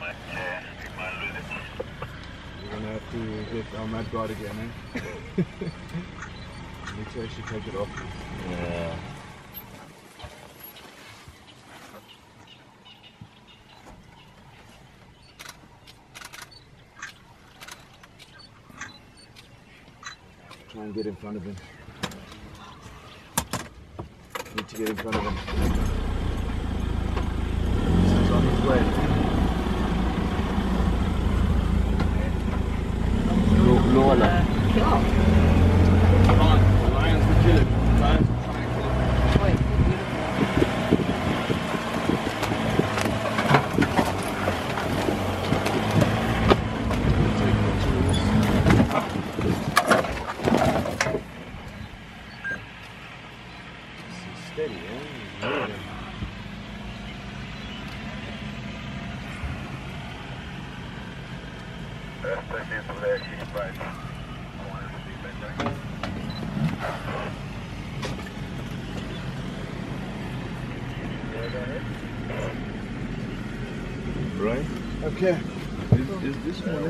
We're gonna have to get on that guard again, eh? Make sure she take it off. Yeah. Try and get in front of him. Need to get in front of him. He's on his way. Lions will kill. Lions. Take pictures. He's steady, eh? He's moving. Right? Okay. Is, is this one